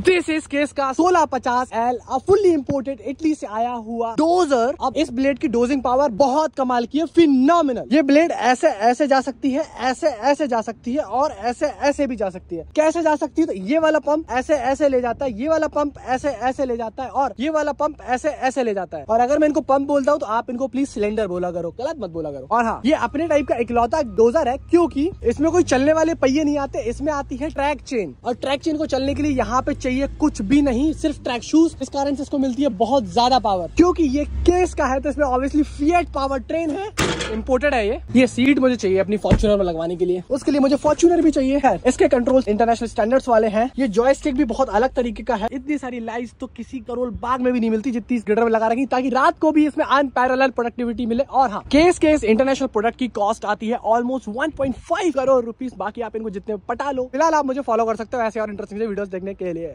This is case का सोलह पचास एल फुल्ली इम्पोर्टेड इटली से आया हुआ डोजर अब इस ब्लेड की डोजिंग पावर बहुत कमाल की है फिनोमिनल ये ब्लेड ऐसे ऐसे जा सकती है, ऐसे ऐसे जा सकती है और ऐसे ऐसे भी जा सकती है. कैसे जा सकती है? तो ये वाला पंप ऐसे ऐसे ले जाता है, ये वाला पंप ऐसे ऐसे ले जाता है और ये वाला पंप ऐसे ऐसे ले जाता है. और अगर मैं इनको पंप बोलता हूँ तो आप इनको प्लीज़ सिलेंडर बोला करो, गलत मत बोला करो. और हाँ ये अपने टाइप का इकलौता डोजर है, क्योंकि इसमें कोई चलने वाले पहिए नहीं आते, इसमें आती है ट्रैक चेन और ट्रैक चेन को चलने के लिए यहाँ पे चाहिए, कुछ भी नहीं, सिर्फ़ ट्रैक शूज़ इस कारण से इसको मिलती है बहुत ज़्यादा पावर क्योंकि ये केस का है तो इसमें ऑब्वियसली फिएट पावर ट्रेन है। इम्पोर्टेड है ये। ये सीट मुझे चाहिए अपनी फॉर्चुनर में लगवाने के लिए। उसके लिए मुझे फॉर्चुनर भी चाहिए, है। इसके कंट्रोल इंटरनेशनल स्टैंडर्ड्स वाले हैं। ये जॉयस्टिक भी बहुत अलग तरीके का है। इतनी सारी लाइट्स तो किसी करोल बाग में भी नहीं मिलती जितनी इस ग्रिडर में लगा रखी, ताकि रात को भी इसमें अनपैरेलल प्रोडक्टिविटी मिले। और हाँ केस केस इंटरनेशनल प्रोडक्ट की कॉस्ट आती है ऑलमोस्ट 1.5 करोड़ रुपीस बाकी आप इनको जितने पटा लो। फ़िलहाल आप मुझे फॉलो कर सकते हो ऐसे और इंटरेस्टिंग वीडियोस देखने के लिए।